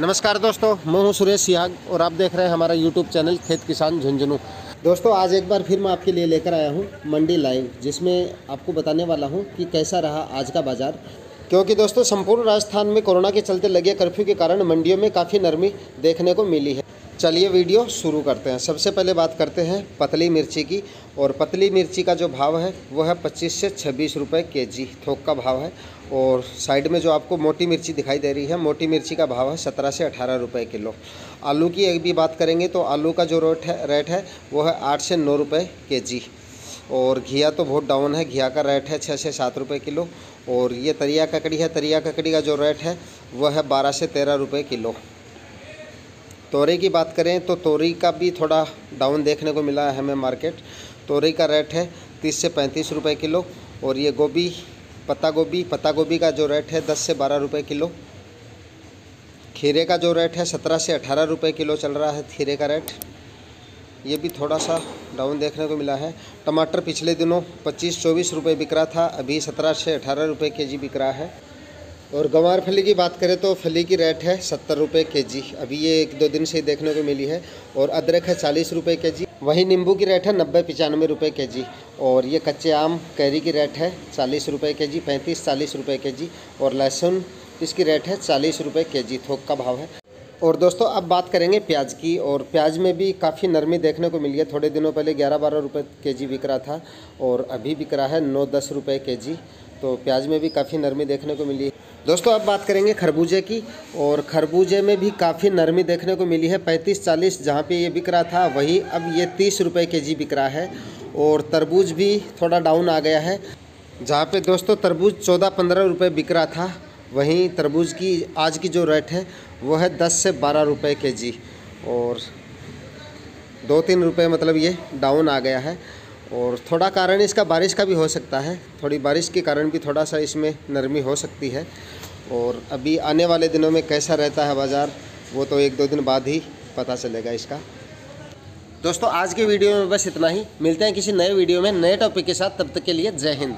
नमस्कार दोस्तों, मैं हूँ सुरेश सियाग और आप देख रहे हैं हमारा यूट्यूब चैनल खेत किसान झुंझुनू। दोस्तों, आज एक बार फिर मैं आपके लिए लेकर आया हूँ मंडी लाइव जिसमें आपको बताने वाला हूँ कि कैसा रहा आज का बाज़ार। क्योंकि दोस्तों, संपूर्ण राजस्थान में कोरोना के चलते लगे कर्फ्यू के कारण मंडियों में काफ़ी नरमी देखने को मिली है। चलिए वीडियो शुरू करते हैं। सबसे पहले बात करते हैं पतली मिर्ची की, और पतली मिर्ची का जो भाव है, वो है पच्चीस से छब्बीस रुपये के जी थोक का भाव है। और साइड में जो आपको मोटी मिर्ची दिखाई दे रही है, मोटी मिर्ची का भाव है सत्रह से अठारह रुपये किलो। आलू की एक भी बात करेंगे तो आलू का जो रेट है रेट है, वो है आठ से नौ रुपये के जी और घिया तो बहुत डाउन है, घिया का रेट है छः से सात रुपये किलो। और ये तरिया ककड़ी है, तरिया ककड़ी का जो रेट है, वह है बारह से तेरह रुपये किलो। तोरी की बात करें तो तोरी का भी थोड़ा डाउन देखने को मिला है हमें मार्केट तोरी का रेट है तीस से पैंतीस रुपये किलो। और ये गोभी पत्ता गोभी पत्ता गोभी का जो रेट है दस से बारह रुपये किलो। खीरे का जो रेट है सत्रह से अठारह रुपये किलो चल रहा है खीरे का रेट। ये भी थोड़ा सा डाउन देखने को मिला है। टमाटर पिछले दिनों पच्चीस चौबीस रुपये बिक रहा था, अभी सत्रह से अठारह रुपये के जी बिक रहा है। और गंवार फली की बात करें तो फली की रेट है सत्तर रुपये के जी अभी ये एक दो दिन से देखने को मिली है। और अदरक है चालीस रुपये के जी वहीं नींबू की रेट है नब्बे पचानवे रुपये के जी। और ये कच्चे आम, कैरी की रेट है चालीस रुपये के जी, पैंतीस चालीस रुपये के जी, और लहसुन इसकी रेट है चालीस रुपये के जी, थोक का भाव है। और दोस्तों, अब बात करेंगे प्याज की। और प्याज में भी काफ़ी नरमी देखने को मिली है। थोड़े दिनों पहले ग्यारह बारह रुपये के जी बिक रहा था, और अभी बिक रहा है नौ दस रुपये के जी। तो प्याज में भी काफ़ी नरमी देखने को मिली है। दोस्तों, अब बात करेंगे खरबूजे की, और खरबूजे में भी काफ़ी नरमी देखने को मिली है। पैंतीस चालीस जहाँ पे ये बिक रहा था, वही अब ये तीस रुपये के जी बिक रहा है, और तरबूज भी थोड़ा डाउन आ गया है। जहाँ पे दोस्तों, तरबूज चौदह पंद्रह रुपये बिक रहा था, वहीं तरबूज की आज की जो रेट है, वो है दस से बारह रुपये के जी, और दो तीन रुपये मतलब ये डाउन आ गया है। और थोड़ा कारण इसका बारिश का भी हो सकता है। थोड़ी बारिश के कारण भी थोड़ा सा इसमें नरमी हो सकती है। और अभी आने वाले दिनों में कैसा रहता है बाज़ार, वो तो एक दो दिन बाद ही पता चलेगा इसका। दोस्तों, आज के वीडियो में बस इतना ही। मिलते हैं किसी नए वीडियो में नए टॉपिक के साथ। तब तक के लिए जय हिंद।